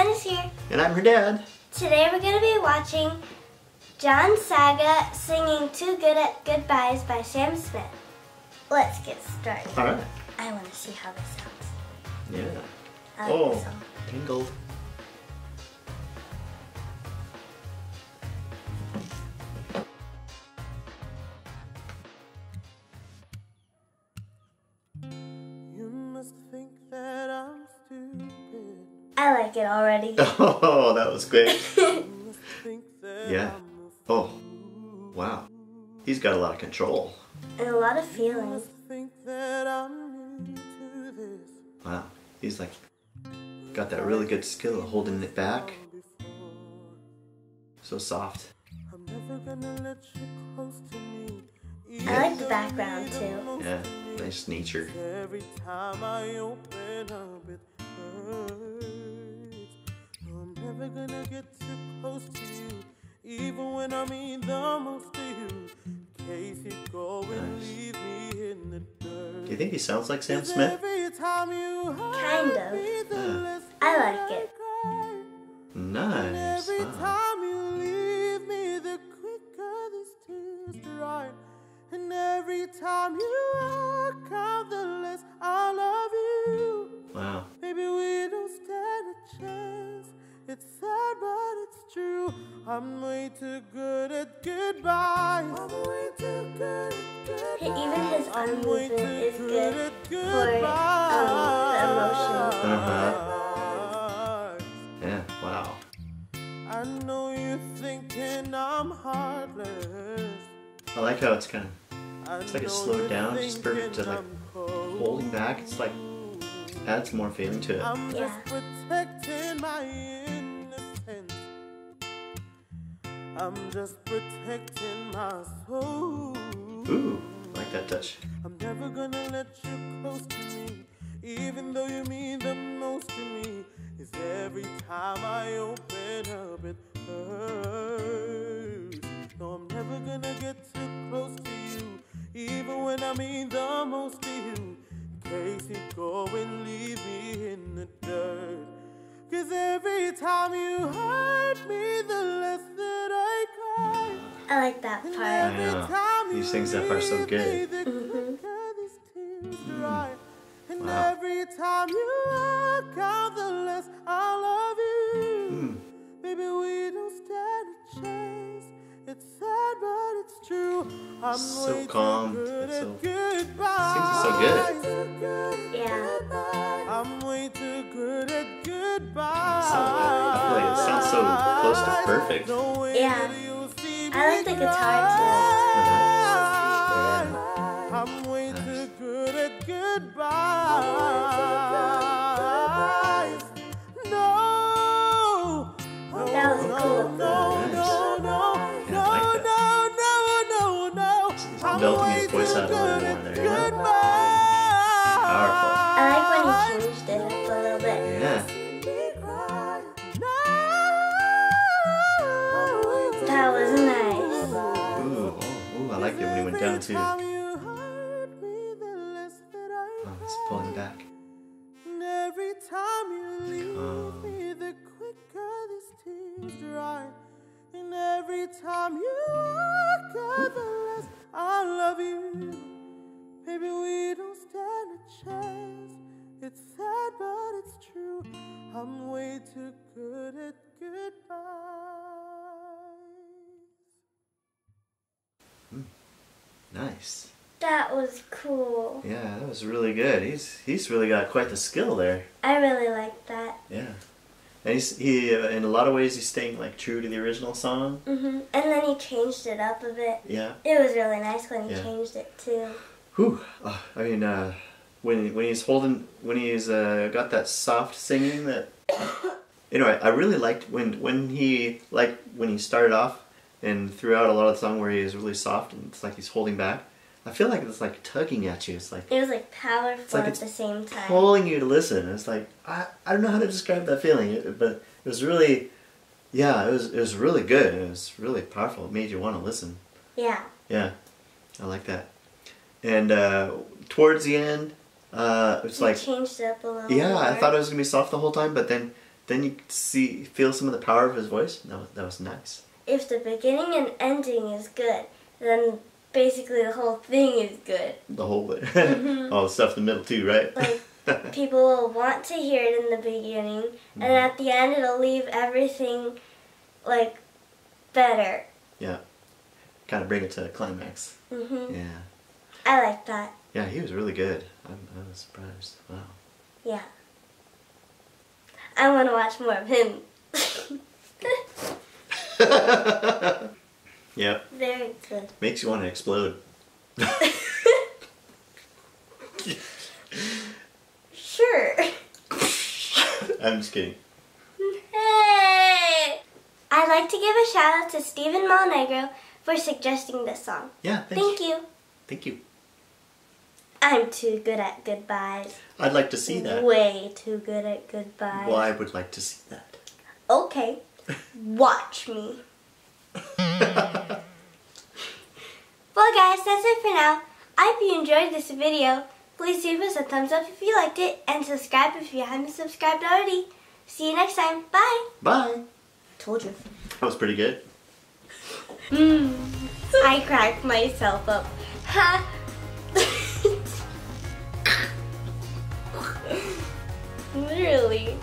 Here. And I'm her dad. Today we're going to be watching John Saga singing Too Good at Goodbyes by Sam Smith. Let's get started. All right. I want to see how this sounds. Yeah. Like oh, song. tingled. Like it already. Oh, that was quick. Think that yeah. Oh, wow. He's got a lot of control. and a lot of feelings. think that I'm into this. Wow. He's like got that really good skill of holding it back. So soft. I'm never gonna let you close to me. I like the background too. Yeah. Nice nature. Never gonna get too close to you, even when I mean the most to you. Case you go and Nice. leave me in the dirt. Do you think he sounds like Sam Smith? Every time you Kind of. me, the Yeah. less I like it. cry. Nice. Every Wow. time you leave me, the quicker these tears dry. And every time you walk out, the less I love you. Wow. Maybe we don't stand a chance. It's sad, but it's true. I'm way too good at goodbyes. I'm way too good at goodbyes. Even his arm I'm way movement too is good at for um, the emotion. Uh-huh. goodbyes. Yeah. Wow. I know you're thinking I'm heartless. I like how it's kind of It's like it's slowed down, just perfect to, like, holding back. It's like adds more feeling to it. I'm Yeah. just protecting my innocence. I'm just protecting my soul. Ooh, like that touch. I'm never gonna let you close to me, even though you mean the most to me. Is every time I open up, it hurts. No, I'm never gonna get too close to you, even when I mean the most to you. I like that part. every know. He sings that part so good. me, the quicker these tears dry. Wow. every time you walk out, the less I love you. Hmm. Baby, we don't stand a chance. It's sad, but it's true. I'm So calm too good at so- goodbye. sings it so good. Yeah. I'm way too good at goodbye. I feel like it sounds so close to perfect. Yeah. That you'll see I like the guitar cry. I'm way too good at goodbyes. No. No, That was cool. no, no, no, Yeah, I like no, no, no, no, no. I'm way too out a little good at there, you know? goodbyes. Powerful. I like when he changed it up a little bit. Yeah. Too. Oh, Oh, it's pulling back. Every time you leave Calm. me, the quicker these tears dry. And every time you walk out, the less I love you. Maybe we don't stand a chance. It's sad, but it's true. I'm way too good at goodbyes. Nice. That was cool. Yeah, that was really good. He's he's really got quite the skill there. I really like that. Yeah. And he's he uh, in a lot of ways he's staying like true to the original song. Mm hmm And then he changed it up a bit. Yeah. It was really nice when he Yeah. changed it too. Whew. Uh, I mean, uh, when when he's holding when he's uh, got that soft singing that. Anyway, I really liked when when he like when he started off and throughout a lot of the song where he is really soft and it's like he's holding back. I feel like it's like tugging at you. It's like It was like powerful like at it's the same time. pulling you to listen. It's like I, I don't know how to describe that feeling, it- but it was really, yeah, it was it was really good. It was really powerful. It made you want to listen. Yeah. Yeah, I like that. And uh, towards the end, uh, it's He like changed it up a little yeah, I thought it was gonna be soft the whole time, but then then you see feel some of the power of his voice. That was, that was nice. If the beginning and ending is good, then basically the whole thing is good. The whole way. All the stuff in the middle too, right? Like people will want to hear it in the beginning, and at the end it'll leave everything like better. yeah. Kind of bring it to a climax. hmm Yeah. I like that. Yeah, he was really good. I'm, I was surprised. Wow. Yeah. I want to watch more of him. Yep. Very good. Makes you want to explode. Sure. I'm just kidding. Hey! I'd like to give a shout out to Stephen Malnegro for suggesting this song. Yeah, thanks. Thank you. Thank you. I'm too good at goodbyes. I'd like to see that. Way too good at goodbyes. Well, I would like to see that. Okay. Watch me. Well, guys, that's it for now. I hope you enjoyed this video. Please leave us a thumbs up if you liked it and subscribe if you haven't subscribed already. See you next time. Bye. Bye. Told you. That was pretty good. Mm. I cracked myself up. Ha. Literally.